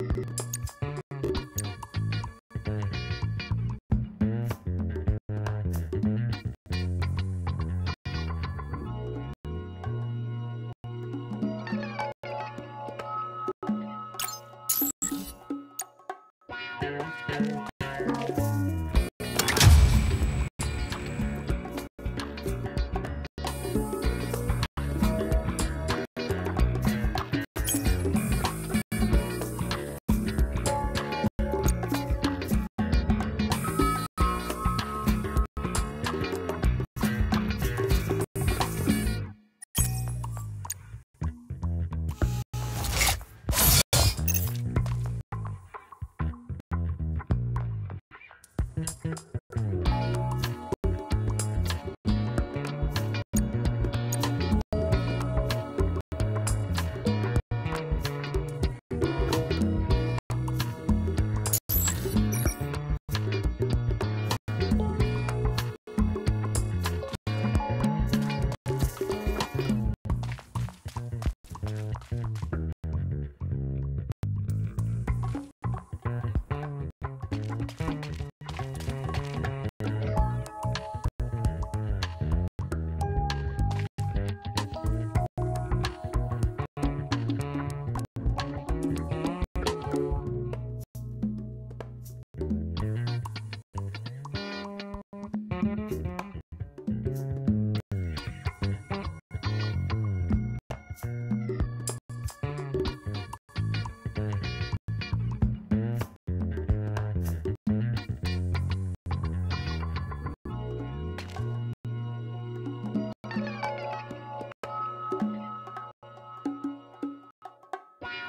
you.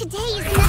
Today is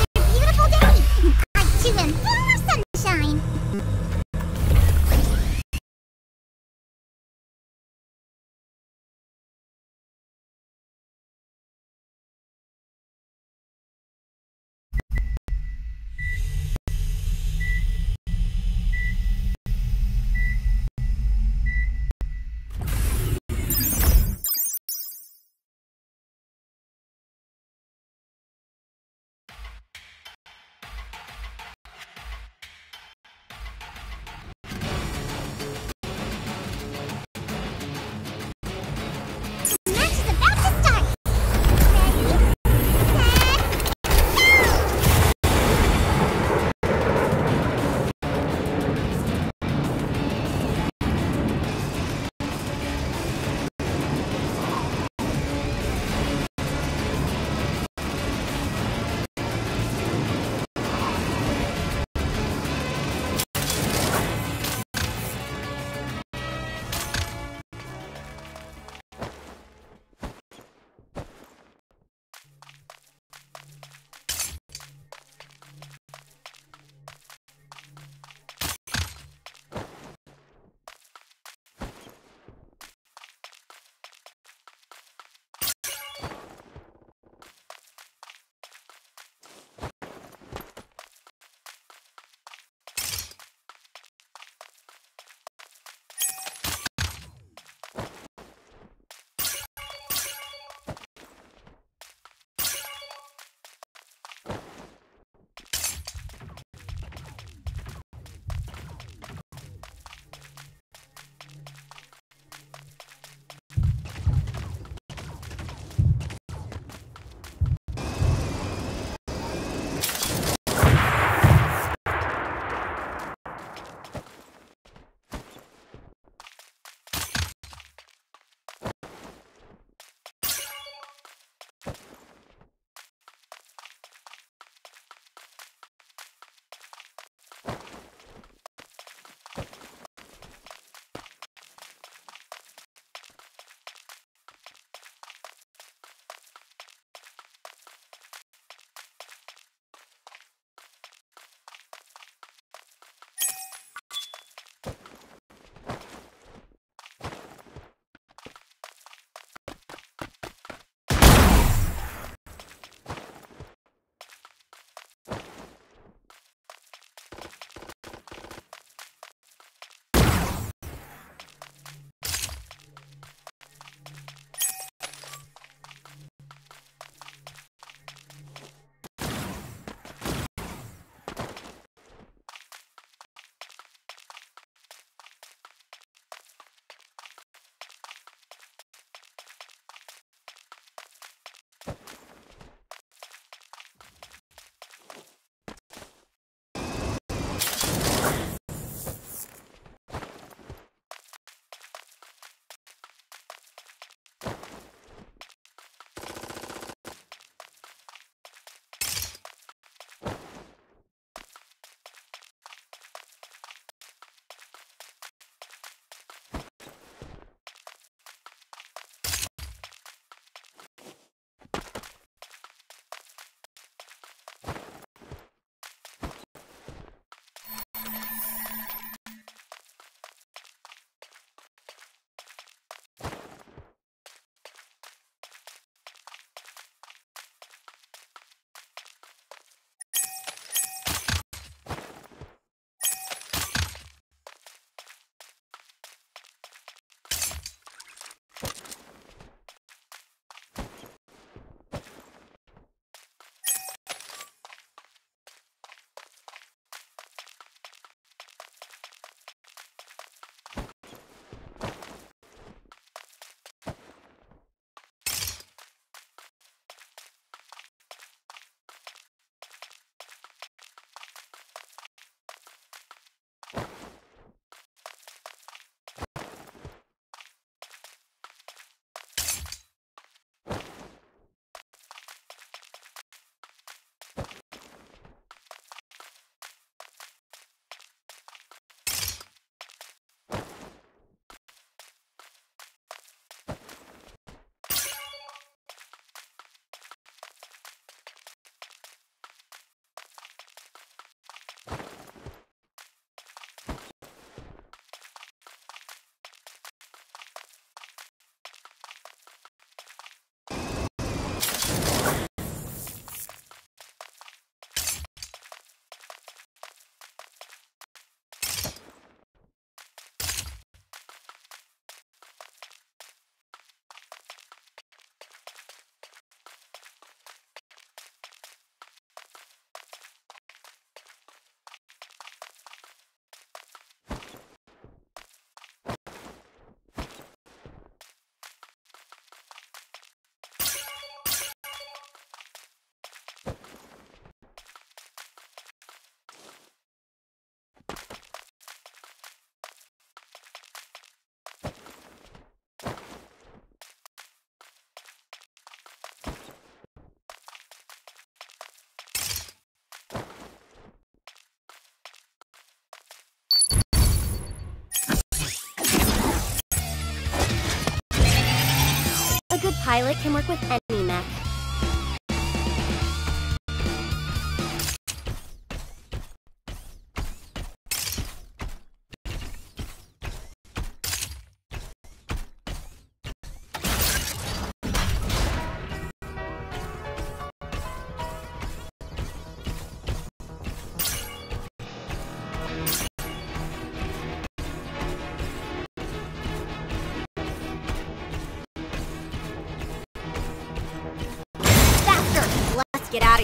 pilot can work with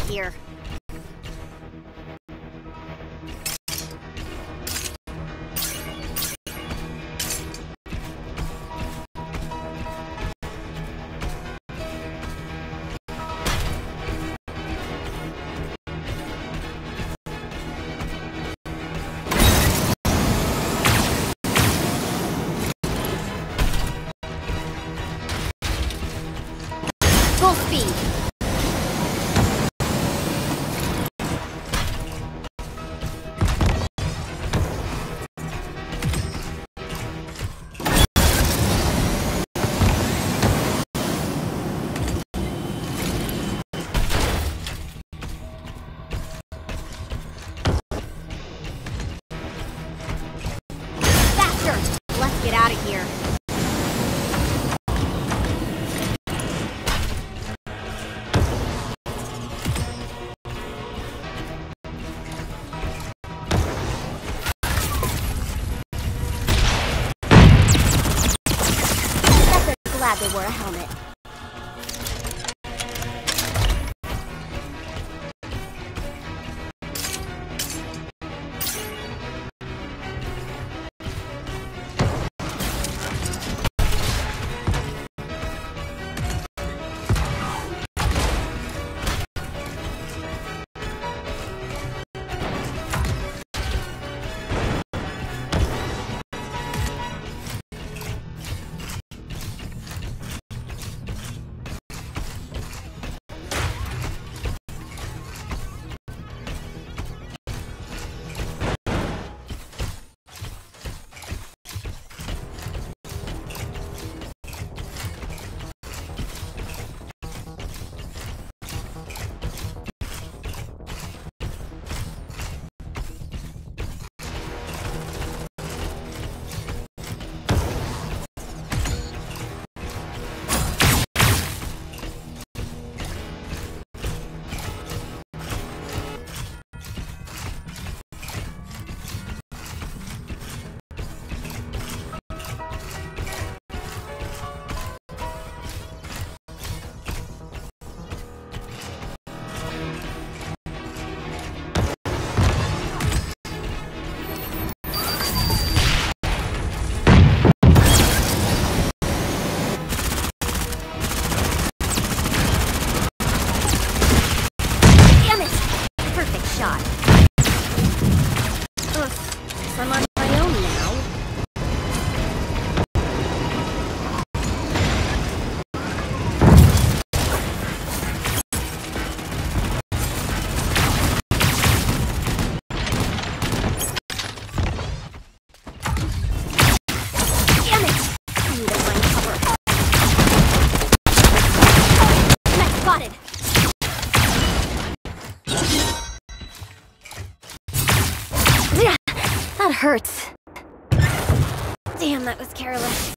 here. glad they wore a helmet. hurts. Damn, that was careless.